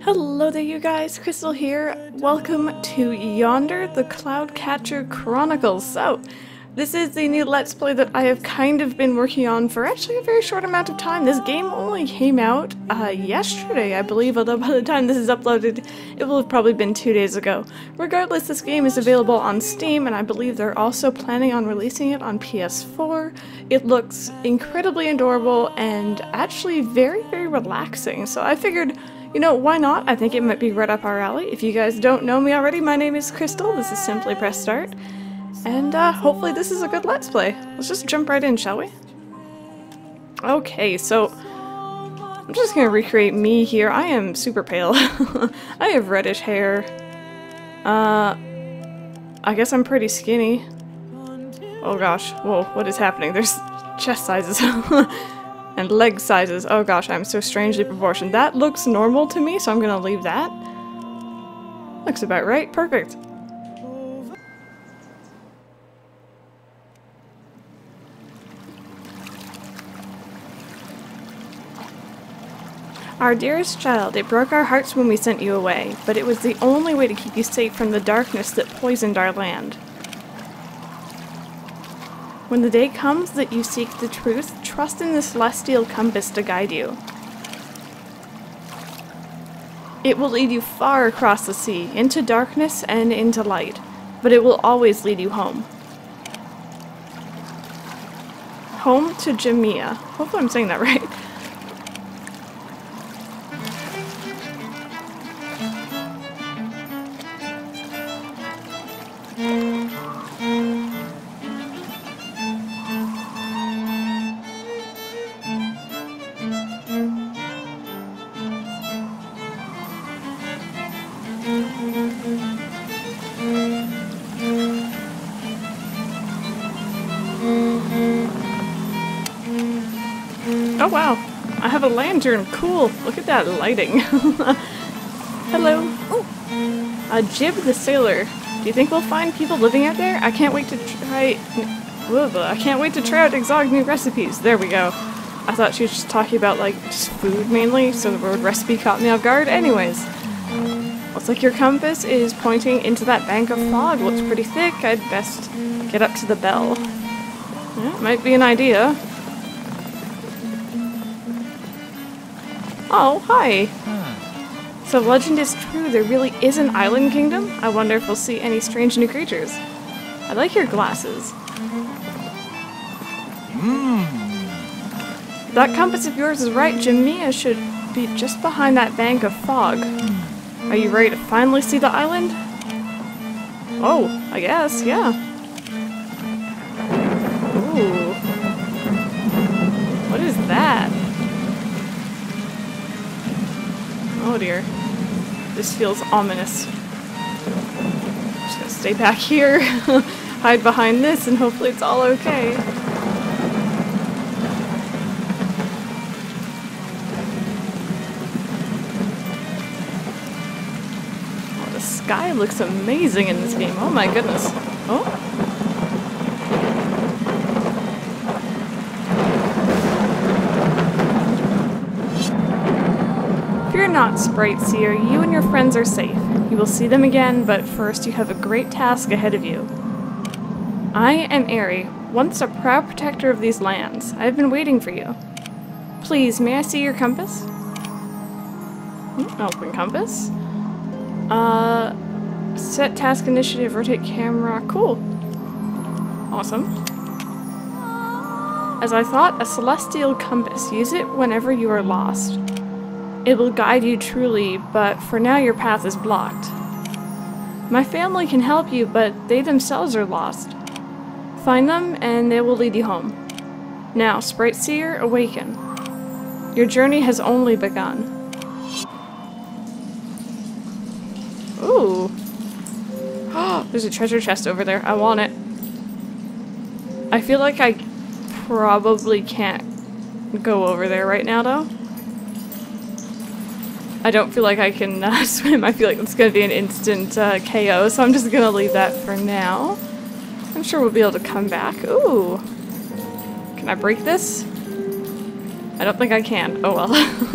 Hello there you guys, Crystal here. Welcome to Yonder, the Cloud Catcher Chronicles. So, this is the new Let's Play that I have kind of been working on for actually a very short amount of time. This game only came out uh, yesterday, I believe, although by the time this is uploaded, it will have probably been two days ago. Regardless, this game is available on Steam, and I believe they're also planning on releasing it on PS4. It looks incredibly adorable and actually very, very relaxing, so I figured you know, why not? I think it might be right up our alley. If you guys don't know me already, my name is Crystal. This is Simply Press Start. And uh, hopefully this is a good Let's Play. Let's just jump right in, shall we? Okay, so I'm just gonna recreate me here. I am super pale. I have reddish hair. Uh, I guess I'm pretty skinny. Oh gosh, whoa, what is happening? There's chest sizes. and leg sizes. Oh gosh, I'm so strangely proportioned. That looks normal to me, so I'm gonna leave that. Looks about right. Perfect. Our dearest child, it broke our hearts when we sent you away, but it was the only way to keep you safe from the darkness that poisoned our land. When the day comes that you seek the truth, trust in the celestial compass to guide you. It will lead you far across the sea, into darkness and into light, but it will always lead you home. Home to Gemea. Hopefully I'm saying that right. A lantern. Cool. Look at that lighting. Hello. Oh. Uh, Jib the sailor. Do you think we'll find people living out there? I can't wait to try. I can't wait to try out exotic new recipes. There we go. I thought she was just talking about like just food mainly, so the word recipe caught me off guard. Anyways, looks like your compass is pointing into that bank of fog. Looks pretty thick. I'd best get up to the bell. Yeah, might be an idea. Oh, hi. Hmm. So legend is true, there really is an island kingdom? I wonder if we'll see any strange new creatures. I like your glasses. Hmm. That compass of yours is right. Gemea should be just behind that bank of fog. Hmm. Are you ready to finally see the island? Oh, I guess, yeah. Dear. This feels ominous. I'm just gonna stay back here, hide behind this, and hopefully it's all okay. Oh, the sky looks amazing in this game. Oh my goodness. Sprite Seer. You and your friends are safe. You will see them again, but first you have a great task ahead of you. I am Airy, once a proud protector of these lands. I have been waiting for you. Please, may I see your compass? Hmm, Open compass. Uh, set task initiative, rotate camera. Cool. Awesome. As I thought, a celestial compass. Use it whenever you are lost. It will guide you truly, but for now your path is blocked. My family can help you, but they themselves are lost. Find them, and they will lead you home. Now, Sprite Seer, awaken. Your journey has only begun. Ooh. There's a treasure chest over there. I want it. I feel like I probably can't go over there right now, though. I don't feel like I can uh, swim. I feel like it's going to be an instant uh, KO, so I'm just going to leave that for now. I'm sure we'll be able to come back. Ooh. Can I break this? I don't think I can. Oh well.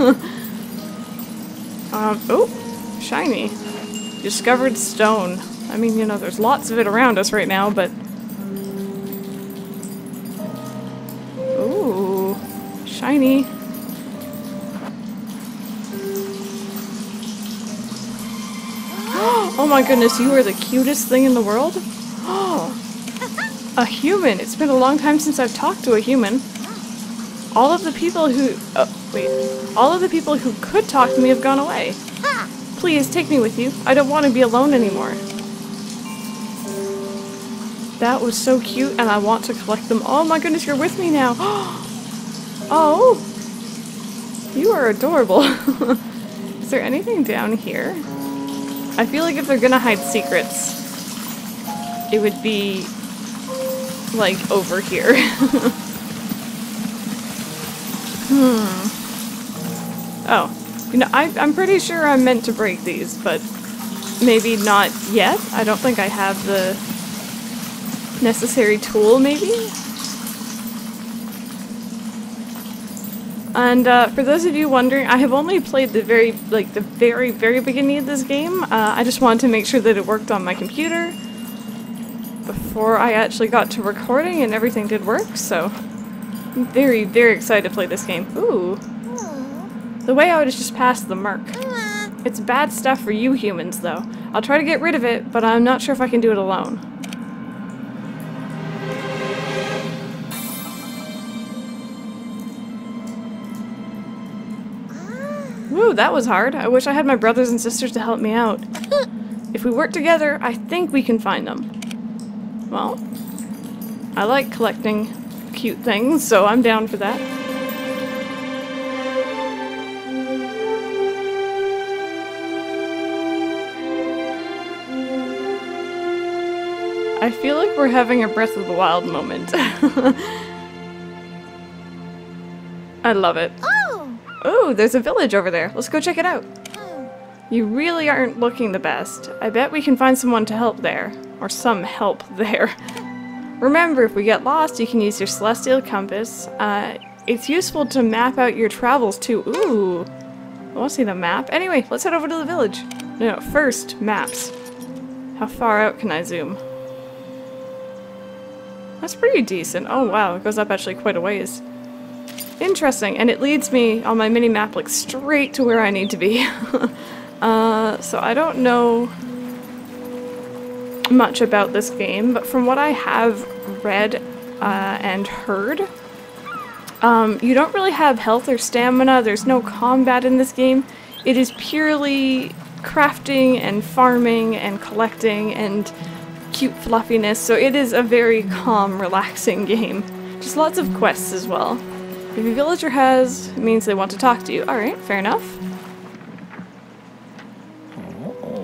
um, oh, shiny. Discovered stone. I mean, you know, there's lots of it around us right now, but... Ooh, shiny. Oh my goodness, you are the cutest thing in the world? Oh, a human. It's been a long time since I've talked to a human. All of the people who... Oh, wait. All of the people who could talk to me have gone away. Please, take me with you. I don't want to be alone anymore. That was so cute, and I want to collect them. Oh my goodness, you're with me now. oh! You are adorable. Is there anything down here? I feel like if they're gonna hide secrets, it would be like over here. hmm. Oh, you know, I, I'm pretty sure I'm meant to break these, but maybe not yet. I don't think I have the necessary tool, maybe? And uh, for those of you wondering, I have only played the very, like, the very, very beginning of this game. Uh, I just wanted to make sure that it worked on my computer before I actually got to recording and everything did work, so I'm very, very excited to play this game. Ooh. The way out is just past the Murk. It's bad stuff for you humans, though. I'll try to get rid of it, but I'm not sure if I can do it alone. Woo, that was hard. I wish I had my brothers and sisters to help me out. if we work together, I think we can find them. Well, I like collecting cute things, so I'm down for that. I feel like we're having a Breath of the Wild moment. I love it. Ah! Oh! There's a village over there. Let's go check it out. You really aren't looking the best. I bet we can find someone to help there. Or some help there. Remember, if we get lost, you can use your celestial compass. Uh, it's useful to map out your travels too. Ooh. I want to see the map. Anyway, let's head over to the village. No, no, first, maps. How far out can I zoom? That's pretty decent. Oh wow, it goes up actually quite a ways. Interesting, and it leads me on my mini-map like straight to where I need to be. uh, so I don't know much about this game, but from what I have read uh, and heard, um, you don't really have health or stamina, there's no combat in this game. It is purely crafting and farming and collecting and cute fluffiness, so it is a very calm, relaxing game. Just lots of quests as well. If a villager has, it means they want to talk to you. Alright, fair enough.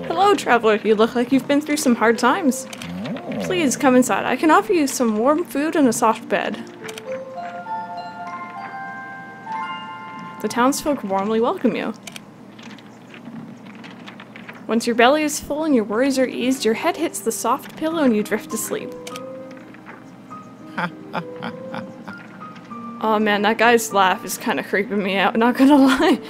Hello, traveler. You look like you've been through some hard times. Please come inside. I can offer you some warm food and a soft bed. The townsfolk warmly welcome you. Once your belly is full and your worries are eased, your head hits the soft pillow and you drift to sleep. oh man, that guy's laugh is kind of creeping me out, not gonna lie.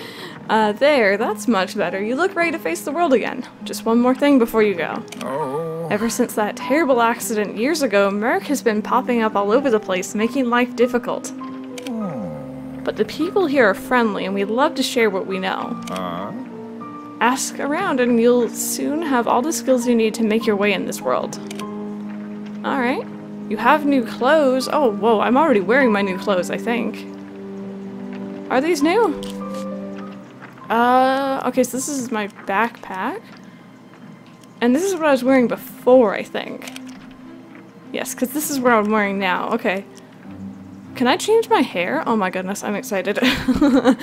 Uh, there, that's much better. You look ready to face the world again. Just one more thing before you go. Oh. Ever since that terrible accident years ago, Murk has been popping up all over the place, making life difficult. But the people here are friendly, and we love to share what we know. Uh. Ask around, and you'll soon have all the skills you need to make your way in this world. Alright. You have new clothes. Oh, whoa, I'm already wearing my new clothes, I think. Are these new? Uh, okay, so this is my backpack. And this is what I was wearing before, I think. Yes, because this is what I'm wearing now. Okay. Can I change my hair? Oh my goodness, I'm excited. and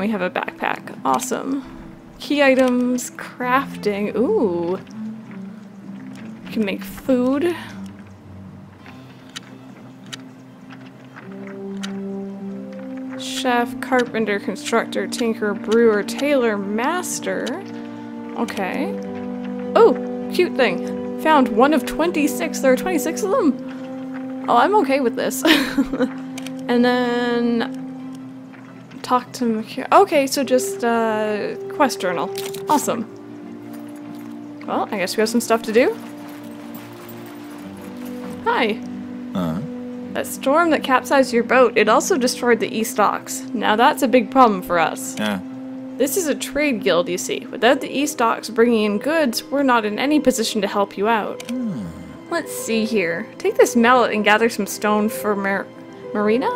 we have a backpack. Awesome. Key items, crafting. Ooh. We can make food. Chef, carpenter, constructor, tinker, brewer, tailor, master. Okay. Oh, cute thing. Found one of 26. There are 26 of them. Oh, I'm okay with this. and then talk to Mika. Okay, so just uh, quest journal. Awesome. Well, I guess we have some stuff to do. Hi. Uh, That storm that capsized your boat, it also destroyed the East Docks. Now that's a big problem for us. yeah. This is a trade guild, you see. Without the East Docks bringing in goods, we're not in any position to help you out. Hmm. Let's see here. Take this mallet and gather some stone for Mar- Marina.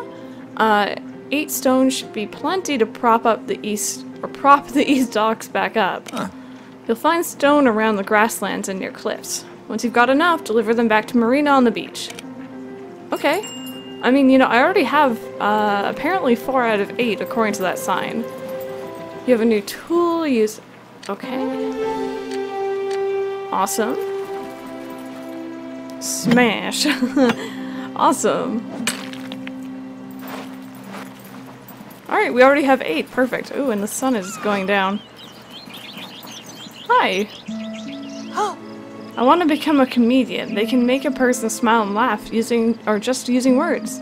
Uh, eight stones should be plenty to prop up the East or prop the East Docks back up. Huh. You'll find stone around the grasslands and near cliffs. Once you've got enough, deliver them back to Marina on the beach. Okay. I mean, you know, I already have uh, apparently four out of eight according to that sign. You have a new tool, use. Okay. Awesome. Smash. awesome. Alright, we already have eight. Perfect. Ooh, and the sun is going down. Hi. I want to become a comedian. They can make a person smile and laugh using, or just using words.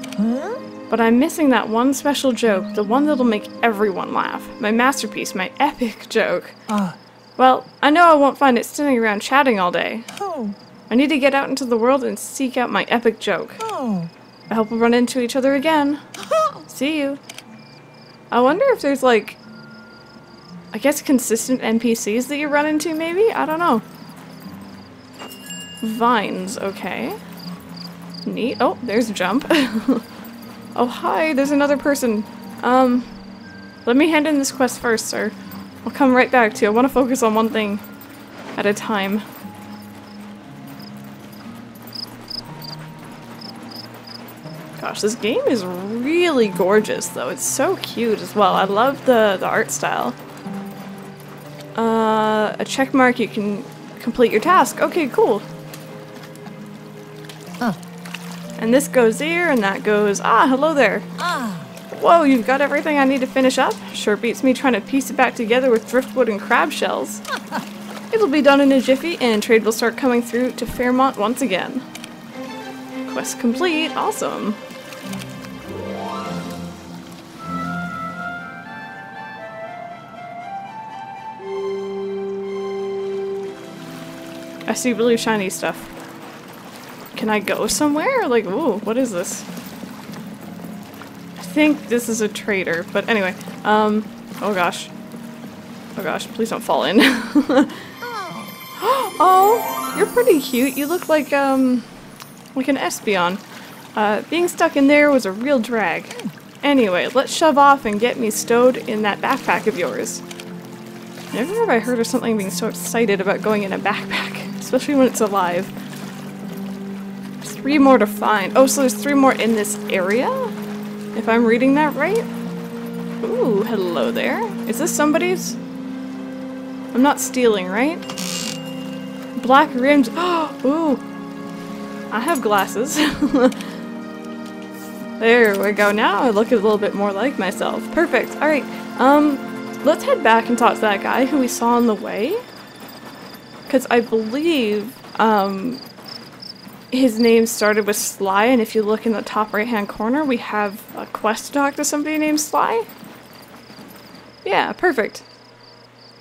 But I'm missing that one special joke, the one that'll make everyone laugh. My masterpiece, my epic joke. Ah. Well, I know I won't find it sitting around chatting all day. Oh. I need to get out into the world and seek out my epic joke. Oh. I hope we'll run into each other again. See you. I wonder if there's like, I guess consistent NPCs that you run into maybe? I don't know. Vines, okay. Neat. Oh, there's a jump. oh, hi, there's another person. Um, let me hand in this quest first, sir. I'll come right back to you. I want to focus on one thing at a time. Gosh, this game is really gorgeous, though. It's so cute as well. I love the, the art style. Uh, a check mark, you can complete your task. Okay, cool. And this goes here, and that goes... Ah, hello there. Ah. Whoa, you've got everything I need to finish up? Sure beats me trying to piece it back together with driftwood and crab shells. It'll be done in a jiffy, and trade will start coming through to Fairmont once again. Quest complete. Awesome. I see blue shiny stuff. Can I go somewhere? Like, ooh, what is this? I think this is a trader, but anyway, um, oh gosh. Oh gosh, please don't fall in. oh, you're pretty cute. You look like, um, like an Espeon. Uh, being stuck in there was a real drag. Anyway, let's shove off and get me stowed in that backpack of yours. Never have I heard of something being so excited about going in a backpack, especially when it's alive. Three more to find. Oh, so there's three more in this area? If I'm reading that right? Ooh, hello there. Is this somebody's? I'm not stealing, right? Black rims. Oh, ooh. I have glasses. there we go. Now I look a little bit more like myself. Perfect. Alright. Um, let's head back and talk to that guy who we saw on the way. Because I believe, um, his name started with Sly, and if you look in the top right hand corner, we have a quest to talk to somebody named Sly. Yeah, perfect.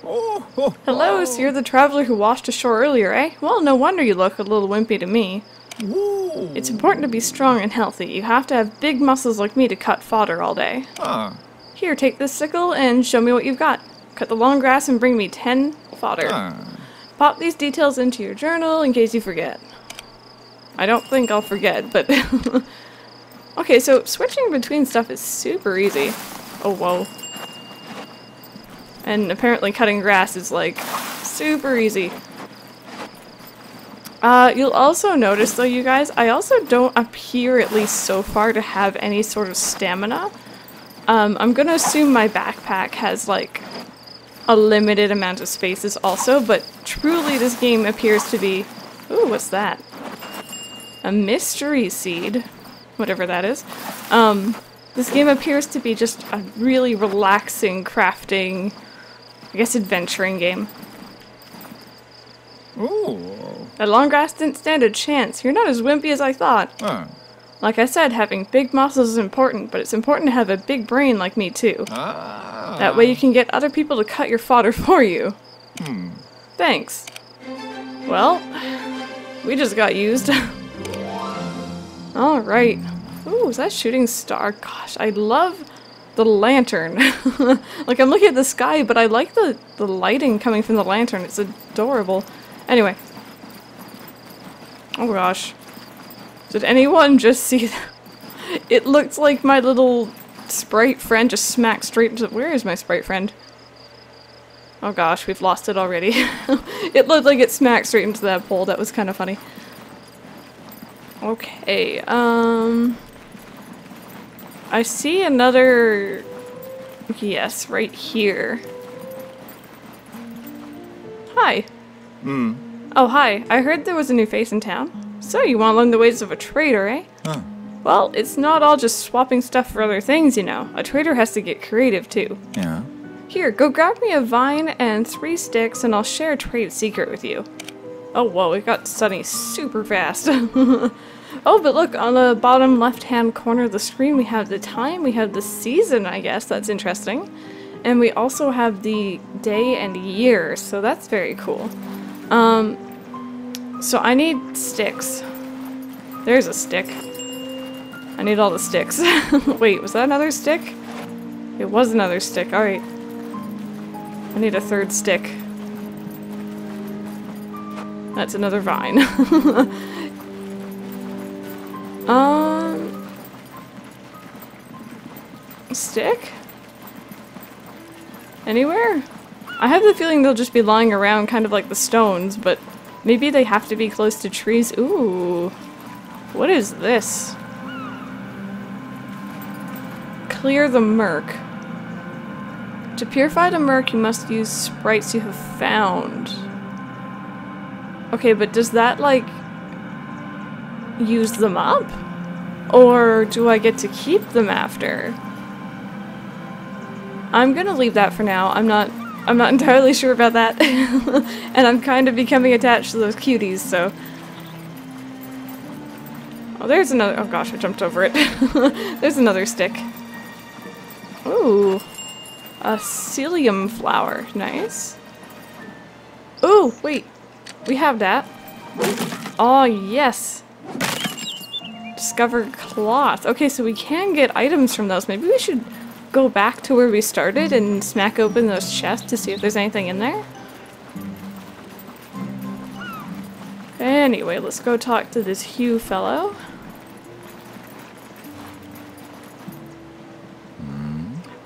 Oh, oh, Hello, so you're the traveler who washed ashore earlier, eh? Well, no wonder you look a little wimpy to me. Ooh. It's important to be strong and healthy. You have to have big muscles like me to cut fodder all day. Here, take this sickle and show me what you've got. Cut the long grass and bring me 10 fodder. Ah. Pop these details into your journal in case you forget. I don't think I'll forget, but... okay, so switching between stuff is super easy. Oh, whoa. And apparently cutting grass is, like, super easy. Uh, you'll also notice, though, you guys, I also don't appear, at least so far, to have any sort of stamina. Um, I'm gonna assume my backpack has, like, a limited amount of spaces also, but truly this game appears to be... Ooh, what's that? A mystery seed. Whatever that is. Um, This game appears to be just a really relaxing crafting, I guess adventuring game. Ooh. At long grass didn't stand a chance. You're not as wimpy as I thought. Huh. Like I said, having big muscles is important, but it's important to have a big brain like me too. Ah. That way you can get other people to cut your fodder for you. Hmm. Thanks. Well, we just got used. Alright. Ooh, is that shooting star? Gosh, I love the lantern. like, I'm looking at the sky, but I like the, the lighting coming from the lantern. It's adorable. Anyway. Oh gosh. Did anyone just see that? It looked like my little sprite friend just smacked straight into- Where is my sprite friend? Oh gosh, we've lost it already. it looked like it smacked straight into that pole. That was kind of funny. Okay, um... I see another... Yes, right here. Hi. Hmm. Oh, hi. I heard there was a new face in town. So, you want to learn the ways of a trader, eh? Huh. Well, it's not all just swapping stuff for other things, you know. A trader has to get creative, too. Yeah. Here, go grab me a vine and three sticks, and I'll share a trade secret with you. Oh, whoa, it got sunny super fast. oh, but look, on the bottom left-hand corner of the screen, we have the time, we have the season, I guess. That's interesting. And we also have the day and year, so that's very cool. Um, so I need sticks. There's a stick. I need all the sticks. Wait, was that another stick? It was another stick, alright. I need a third stick. That's another vine. um... Stick? Anywhere? I have the feeling they'll just be lying around kind of like the stones, but maybe they have to be close to trees. Ooh. What is this? Clear the murk. To purify the murk, you must use sprites you have found. Okay, but does that, like, use them up? Or do I get to keep them after? I'm gonna leave that for now. I'm not I'm not entirely sure about that. and I'm kind of becoming attached to those cuties, so... Oh, there's another- oh gosh, I jumped over it. there's another stick. Ooh. A psyllium flower. Nice. Ooh, wait. We have that. Oh, yes. Discover cloth. Okay, so we can get items from those. Maybe we should go back to where we started and smack open those chests to see if there's anything in there. Anyway, let's go talk to this Hugh fellow.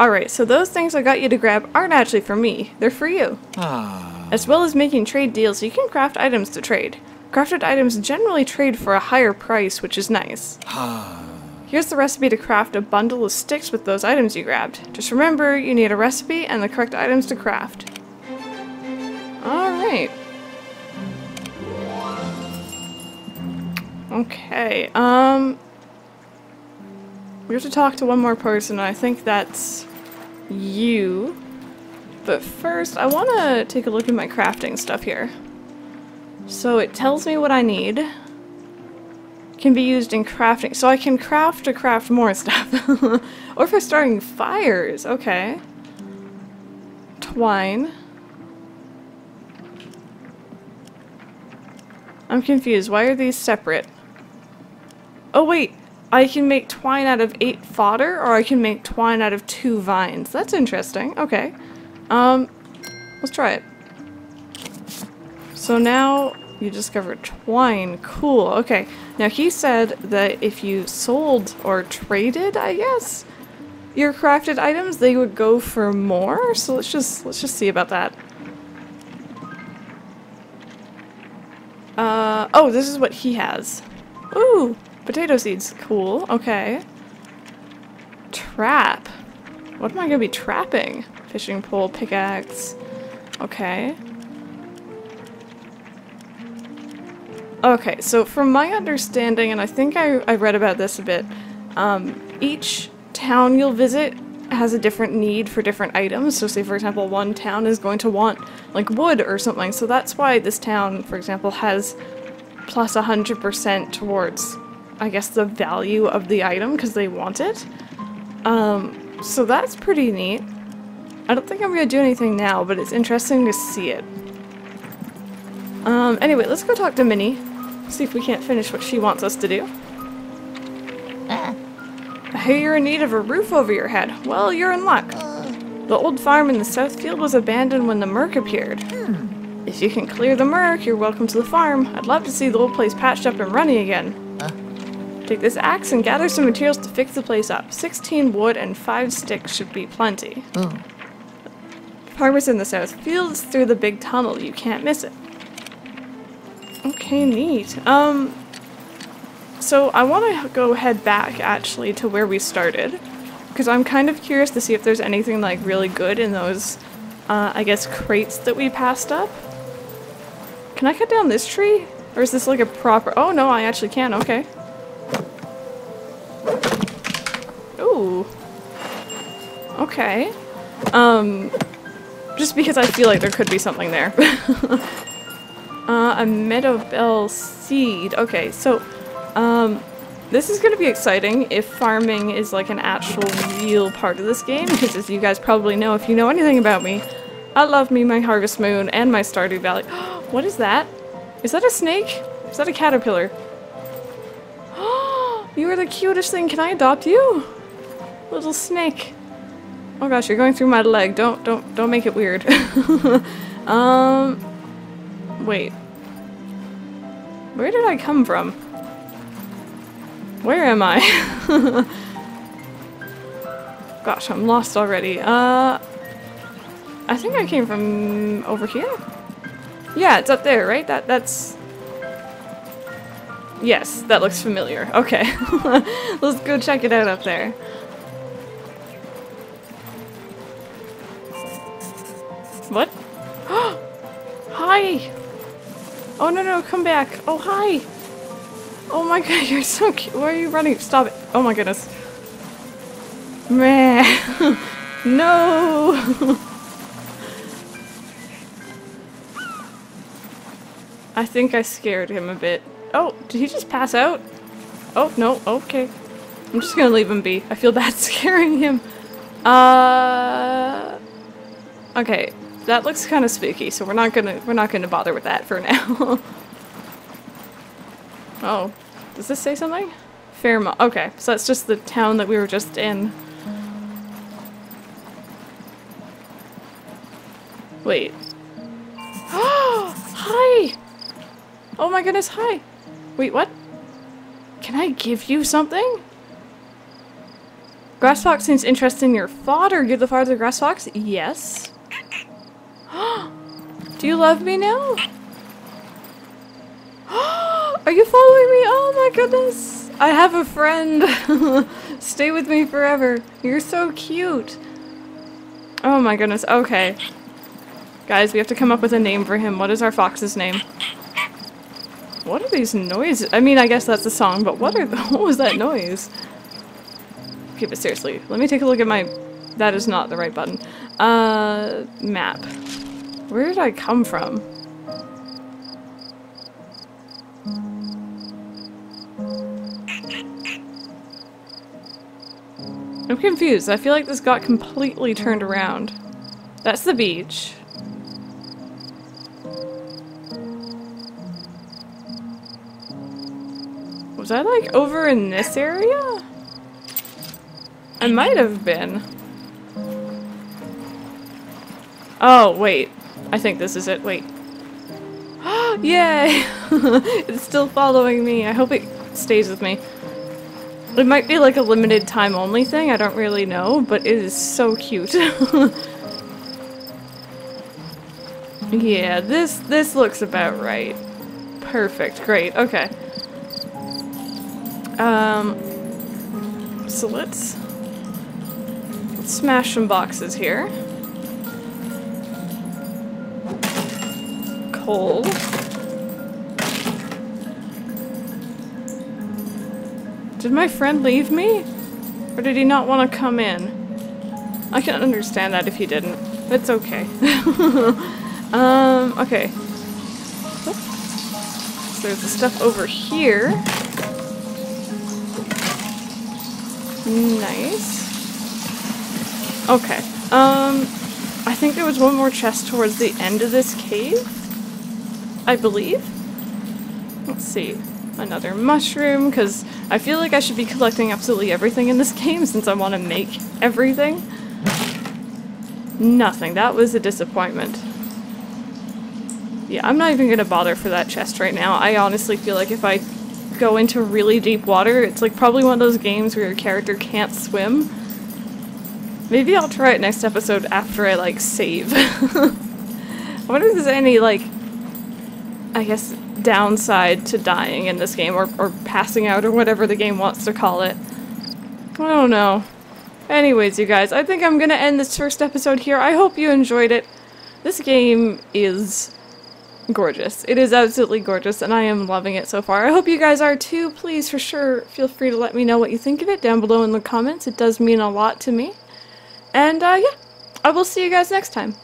Alright, so those things I got you to grab aren't actually for me. They're for you. Ah. As well as making trade deals, you can craft items to trade. Crafted items generally trade for a higher price, which is nice. Here's the recipe to craft a bundle of sticks with those items you grabbed. Just remember, you need a recipe and the correct items to craft. Alright. Okay, um... We have to talk to one more person, I think that's you. But first, I want to take a look at my crafting stuff here. So it tells me what I need. Can be used in crafting. So I can craft to craft more stuff. or for starting fires. Okay. Twine. I'm confused. Why are these separate? Oh wait. I can make twine out of eight fodder, or I can make twine out of two vines. That's interesting. Okay. Um, let's try it. So now you discovered twine. Cool. Okay. Now he said that if you sold or traded, I guess, your crafted items, they would go for more. So let's just let's just see about that. Uh oh, this is what he has. Ooh, potato seeds. Cool. Okay. Trap. What am I gonna be trapping? Fishing pole, pickaxe. Okay. Okay, so from my understanding, and I think I, I read about this a bit, um, each town you'll visit has a different need for different items. So say for example, one town is going to want like wood or something. So that's why this town, for example, has plus 100% towards, I guess, the value of the item because they want it. Um, so that's pretty neat. I don't think I'm going to do anything now, but it's interesting to see it. Um, anyway, let's go talk to Minnie. See if we can't finish what she wants us to do. Uh. I hear you're in need of a roof over your head. Well, you're in luck. The old farm in the south field was abandoned when the Murk appeared. Hmm. If you can clear the Murk, you're welcome to the farm. I'd love to see the old place patched up and running again. Uh. Take this axe and gather some materials to fix the place up. 16 wood and 5 sticks should be plenty. Farm is in the south field. It's through the big tunnel. You can't miss it. Okay, neat. Um, so I want to go head back actually to where we started because I'm kind of curious to see if there's anything like really good in those, uh, I guess, crates that we passed up. Can I cut down this tree? Or is this like a proper- oh no, I actually can, okay. Ooh. Okay. Um, just because I feel like there could be something there. uh, a meadowbell seed. Okay, so um, this is going to be exciting if farming is like an actual real part of this game, because as you guys probably know, if you know anything about me, I love me my Harvest Moon and my Stardew Valley. what is that? Is that a snake? Is that a caterpillar? you are the cutest thing. Can I adopt you? Little snake. Oh gosh, you're going through my leg. Don't, don't, don't make it weird. um, wait. Where did I come from? Where am I? Gosh, I'm lost already. Uh, I think I came from over here? Yeah, it's up there, right? That That's... Yes, that looks familiar. Okay. Let's go check it out up there. Hi! Oh no no, come back. Oh hi! Oh my god, you're so cute. Why are you running? Stop it. Oh my goodness. Meh. no! I think I scared him a bit. Oh, did he just pass out? Oh, no, okay. I'm just gonna leave him be. I feel bad scaring him. Uh... Okay, that looks kind of spooky, so we're not gonna we're not gonna bother with that for now. oh, does this say something? Fairmont. Okay, so that's just the town that we were just in. Wait. Oh, hi! Oh my goodness, hi! Wait, what? Can I give you something? Grassfox seems interested in your fodder. Give the fodder to Grassfox? Yes. Do you love me now? Are you following me? Oh my goodness. I have a friend. Stay with me forever. You're so cute. Oh my goodness. Okay. Guys, we have to come up with a name for him. What is our fox's name? What are these noises? I mean, I guess that's a song, but what are the- what was that noise? Okay, but seriously, let me take a look at my- that is not the right button. Uh, map. Where did I come from? I'm confused. I feel like this got completely turned around. That's the beach. Was I like over in this area? I might have been. Oh, wait. I think this is it. Wait. Yay! it's still following me. I hope it stays with me. It might be like a limited time only thing, I don't really know, but it is so cute. yeah, this this looks about right. Perfect, great, okay. Um so let's let's smash some boxes here. Coal. Did my friend leave me? Or did he not want to come in? I can understand that if he didn't. It's okay. um, okay. So there's the stuff over here. Nice. Okay. Um, I think there was one more chest towards the end of this cave. I believe. Let's see. Another mushroom, because I feel like I should be collecting absolutely everything in this game since I want to make everything. Nothing. That was a disappointment. Yeah, I'm not even gonna bother for that chest right now. I honestly feel like if I go into really deep water, it's like probably one of those games where your character can't swim. Maybe I'll try it next episode after I, like, save. I wonder if there's any, like, I guess, downside to dying in this game, or, or passing out, or whatever the game wants to call it. I don't know. Anyways, you guys, I think I'm gonna end this first episode here. I hope you enjoyed it. This game is gorgeous. It is absolutely gorgeous, and I am loving it so far. I hope you guys are too. Please, for sure, feel free to let me know what you think of it down below in the comments. It does mean a lot to me. And, uh, yeah, I will see you guys next time.